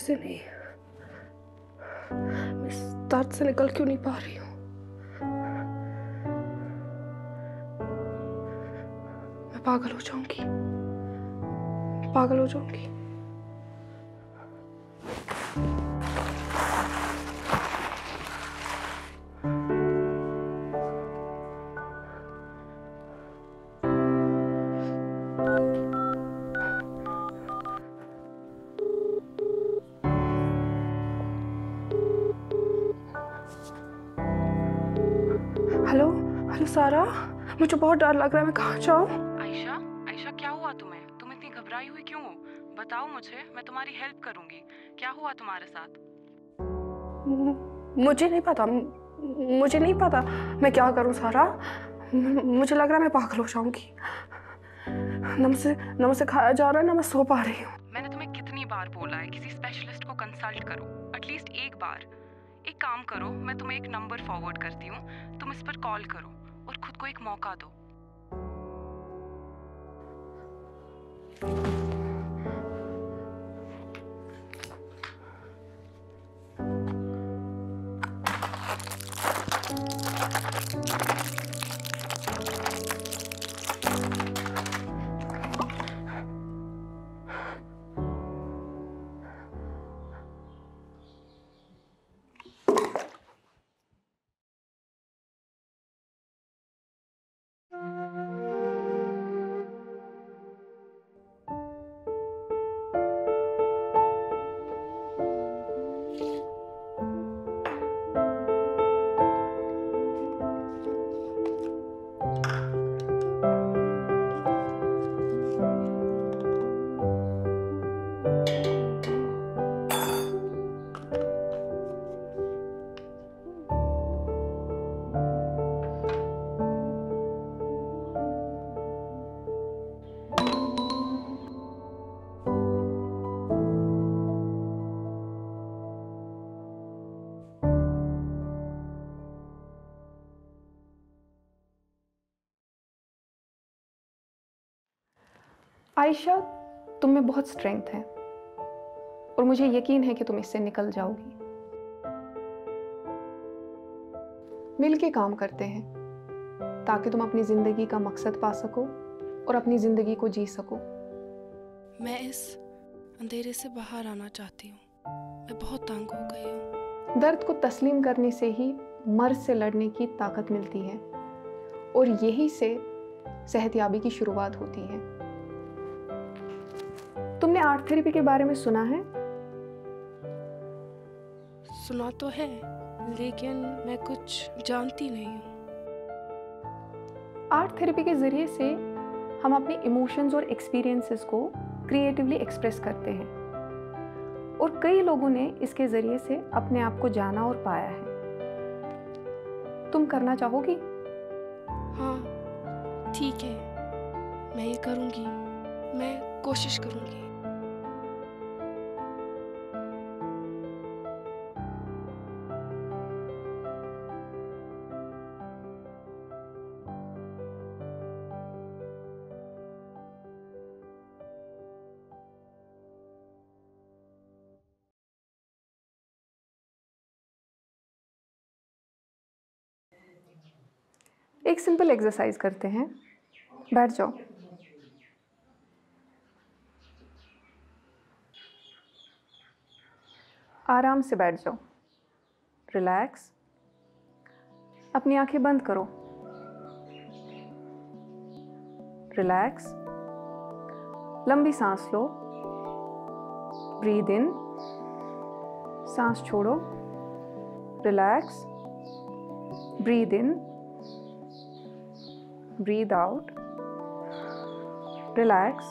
से नहीं। मैं दर्द से निकल क्यों नहीं पा रही हूँ? मैं पागल हो जाऊँगी। पागल हो जाऊँगी। मुझे बहुत डर लग रहा है मैं कहाँ जाऊँ? आयशा आयशा क्या हुआ तुम्हें? तुम इतनी घबराई हुई क्यों हो? बताओ मुझे मैं तुम्हारी हेल्प करूँगी। क्या हुआ तुम्हारे साथ? मुझे नहीं पता मुझे नहीं पता मैं क्या करूँ सारा? मुझे लग रहा है मैं पागल हो जाऊँगी। ना मुझसे खाया जा रहा है ना मैं सो पा रही हूँ। मैंने तुम्हें कितनी बार बोला है किसी स्पेशलिस्ट को कंसल्ट करो एटलीस्ट एक बार। एक काम करो मैं तुम्हें एक नंबर फॉरवर्ड करती हूँ तुम इस पर कॉल करो। और खुद को एक मौका दो। आयशा तुम में बहुत स्ट्रेंथ है। और मुझे यकीन है कि तुम इससे निकल जाओगी। मिल के काम करते हैं ताकि तुम अपनी ज़िंदगी का मकसद पा सको और अपनी ज़िंदगी को जी सको। मैं इस अंधेरे से बाहर आना चाहती हूँ। मैं बहुत तंग हो गई हूँ। दर्द को तस्लीम करने से ही मर्ज से लड़ने की ताकत मिलती है। और यही से सेहतयाबी की शुरुआत होती है। तुमने आर्ट थेरेपी के बारे में सुना है? सुना तो है लेकिन मैं कुछ जानती नहीं हूँ। आर्ट थेरेपी के ज़रिए से हम अपने इमोशंस और एक्सपीरियंसेस को क्रिएटिवली एक्सप्रेस करते हैं। और कई लोगों ने इसके ज़रिए से अपने आप को जाना और पाया है। तुम करना चाहोगी? हाँ ठीक है। मैं ये करूँगी। मैं कोशिश करूँगी। एक सिंपल एक्सरसाइज करते हैं। बैठ जाओ। आराम से बैठ जाओ। रिलैक्स अपनी आँखें बंद करो। रिलैक्स लंबी सांस लो। ब्रीद इन सांस छोड़ो। Relax breathe in breathe out relax.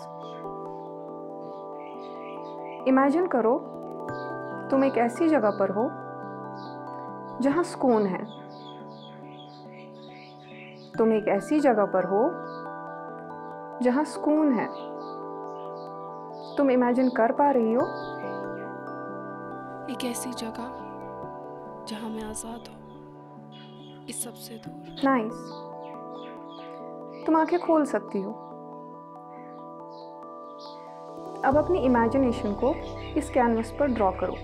Imagine करो तुम एक ऐसी जगह पर हो जहाँ सुकून है। तुम एक ऐसी जगह पर हो जहाँ सुकून है। तुम इमेजिन कर पा रही हो। एक ऐसी जगह जहाँ मैं आज़ाद हूँ इस सबसे दूर। नाइस तुम आँखें खोल सकती हो। अब अपनी इमेजिनेशन को इस कैनवस पर ड्रॉ करो।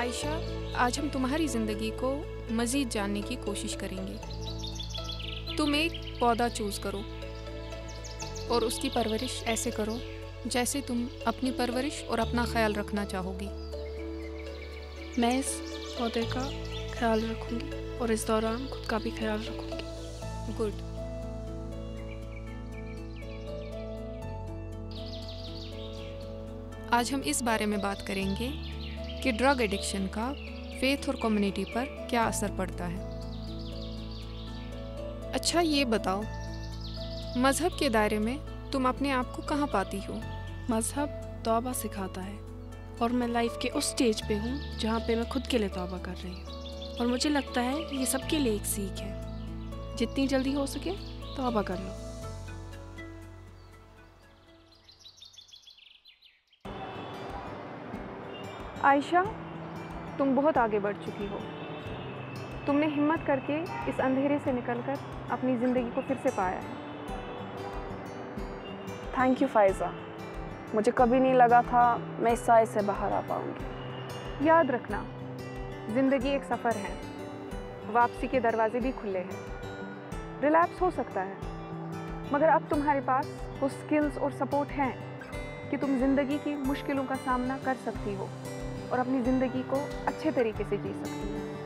आयशा, आज हम तुम्हारी ज़िंदगी को मज़ीद जानने की कोशिश करेंगे। तुम एक पौधा चूज़ करो और उसकी परवरिश ऐसे करो जैसे तुम अपनी परवरिश और अपना ख्याल रखना चाहोगी। मैं इस पौधे का ख्याल रखूँगी और इस दौरान खुद का भी ख्याल रखूँगी। गुड आज हम इस बारे में बात करेंगे कि ड्रग एडिक्शन का फेथ और कम्युनिटी पर क्या असर पड़ता है। अच्छा ये बताओ, मज़हब के दायरे में तुम अपने आप को कहाँ पाती हो? मज़हब तौबा सिखाता है और मैं लाइफ के उस स्टेज पे हूँ जहाँ पे मैं खुद के लिए तौबा कर रही हूँ। और मुझे लगता है ये सबके लिए एक सीख है। जितनी जल्दी हो सके तौबा कर लो। आयशा तुम बहुत आगे बढ़ चुकी हो। तुमने हिम्मत करके इस अंधेरे से निकलकर अपनी ज़िंदगी को फिर से पाया है। थैंक यू फायज़ा मुझे कभी नहीं लगा था मैं इस साए से बाहर आ पाऊँगी। याद रखना ज़िंदगी एक सफ़र है। वापसी के दरवाजे भी खुले हैं। रिलैप्स हो सकता है। मगर अब तुम्हारे पास वो स्किल्स और सपोर्ट हैं कि तुम ज़िंदगी की मुश्किलों का सामना कर सकती हो। और अपनी ज़िंदगी को अच्छे तरीके से जी सकती हो।